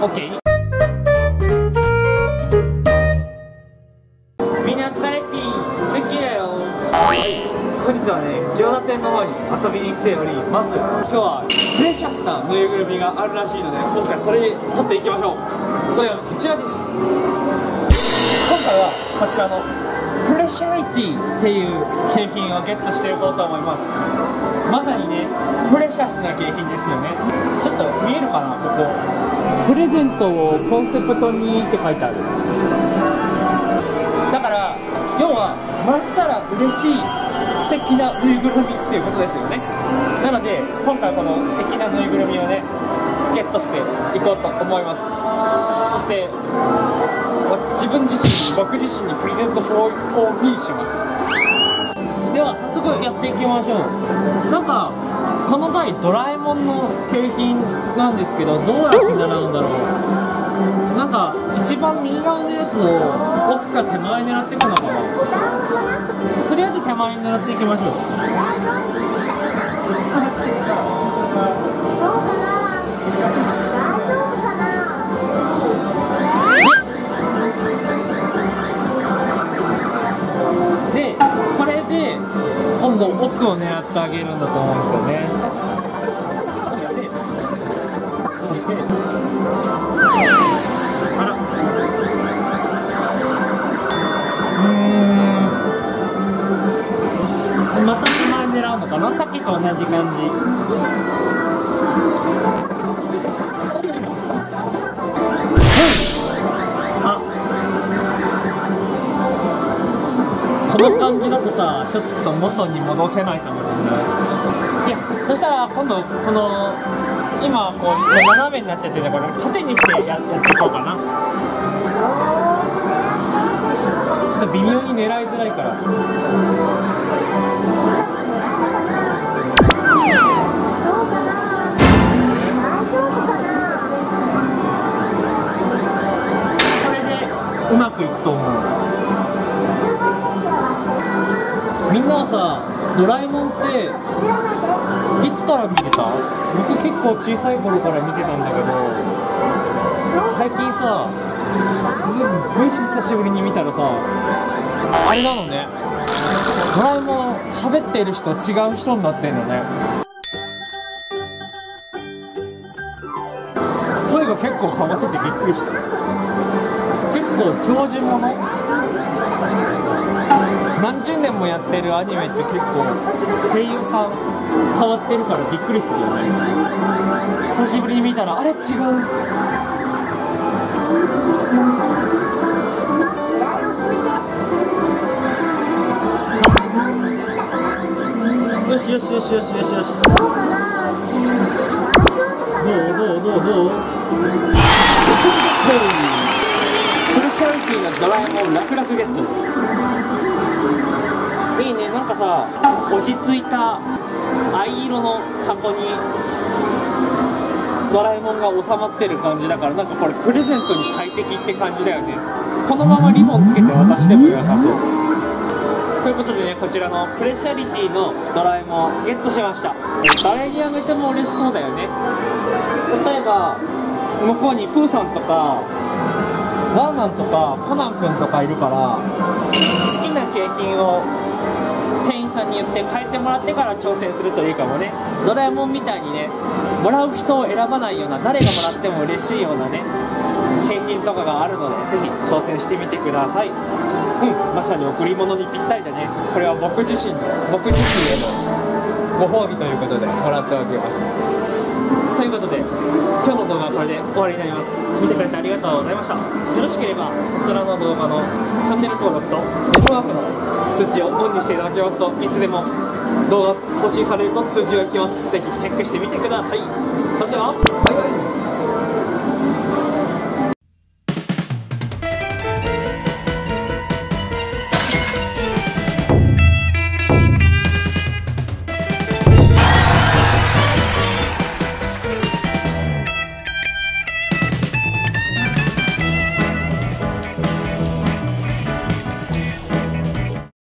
OK みんな疲れっぴー。ッキーだよ。本日はね餃子店の方に遊びに来ております。今日はプレシャスなぬいぐるみがあるらしいので今回それに撮っていきましょう。それはこちらです。今回はこちらのプレシャリティっていう景品をゲットしていこうと思います。まさにねプレシャスな景品ですよね。ちょっと見えるかなここ。プレゼントをコンセプトにって書いてある。だから要はもらったら嬉しい素敵なぬいぐるみっていうことですよね。なので今回この素敵なぬいぐるみをねゲットしていこうと思います。そして自分自身僕自身にプレゼント for, for me します。では早速やっていきましょう。なんかこの台ドラえもんの景品なんですけどどうやって習うんだろうなんか一番右側のやつを奥か手前狙っていくのかなとりあえず手前に狙っていきましょう。今度奥を狙ってあげるんだと思うんですよね。でそしてあら。うーん。また手前狙うのかな？さっきと同じ感じ。の感じだとさちょっと元に戻せないかもしれない。いやそしたら今度この今こう斜めになっちゃってるこれ縦にしてややっていこうかな。ちょっと微妙に狙いづらいから。これでうまくいくと思うみんなはさドラえもんっていつから見てた？僕結構小さい頃から見てたんだけど最近さすっごい久しぶりに見たらさあれなのね。ドラえもん喋ってる人違う人になってんのね。声が結構変わっててびっくりした。結構長寿もの何十年もやってるアニメって結構声優さん変わってるからびっくりするよね。久しぶりに見たらあれ違う。よしよしよしよしよしよし。どう？どう？どう？どう？フルチャリティーなドラえもん楽々ゲット。ですさ落ち着いた藍色の箱にドラえもんが収まってる感じだからなんかこれプレゼントに最適って感じだよね。このままリボンつけて渡しても良さそう。ということでねこちらのプレシャリティのドラえもんゲットしました。誰にあげても嬉しそうだよね。例えば向こうにプーさんとかワンマンとかコナン君とかいるから好きな景品をさんに言って変えてもらってから挑戦するといいかもね。ドラえもんみたいにねもらう人を選ばないような誰がもらっても嬉しいようなね景品とかがあるのでぜひ挑戦してみてください。うんまさに贈り物にぴったりだね。これは僕自身僕自身へのご褒美ということでもらっておきます。ということで今日の動画はこれで終わりになります。見てくれてありがとうございました。よろしければこちらの動画のチャンネル登録とネットワークの通知をオンにしていただけますといつでも動画更新されると通知が来ます。ぜひチェックしてみてください。それではバイバイ。